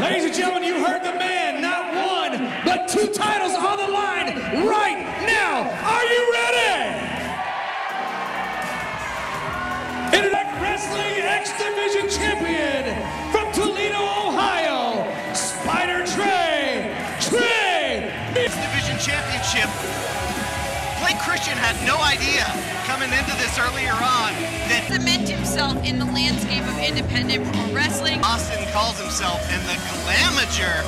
Ladies and gentlemen, you heard the man. Not one, but two titles on the line right now. Are you ready? Impact Wrestling X Division Champion from Toledo, Ohio, Spider Trey. Trey. X Division Championship. Blake Christian had no idea coming into this earlier on that cement himself in the landscape of independent pro wrestling. Austin calls himself in the Glamager.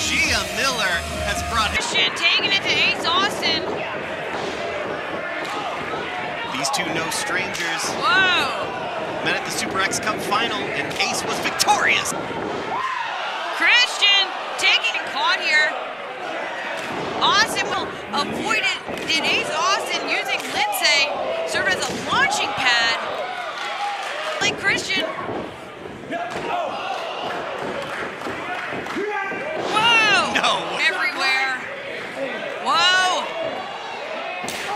Gia Miller has brought Christian taking it to Ace Austin. These two no strangers Whoa. met at the Super X Cup final, and Ace was victorious. Christian taking it caught here. Austin will avoid it. Did Ace Christian. Whoa! No. Everywhere. Whoa!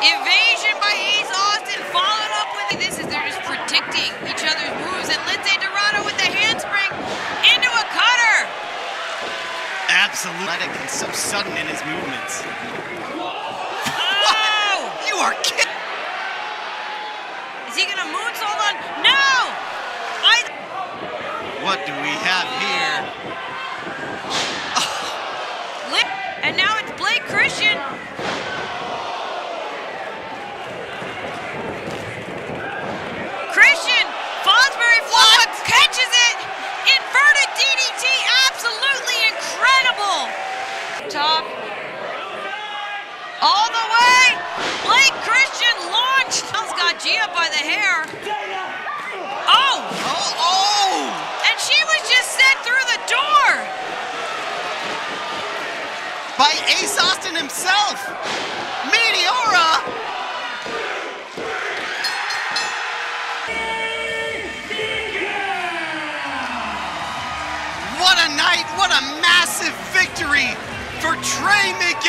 Evasion by Ace Austin, followed up with this is they're just predicting each other's moves, and Lince Dorado with the handspring into a cutter. Absolutely athletic and so sudden in his movements. Oh! You are kidding. Is he gonna moonsault on? What do we have here? Oh. Li- and now it's Blake Christian. Christian Fosbury Flop catches it. Inverted DDT, absolutely incredible. Top. All the way. Blake Christian launched. He's got Gia by the hair. Oh! Oh, oh! And she was just sent through the door. By Ace Austin himself. Meteora. What a night! What a massive victory for Trey Miguel!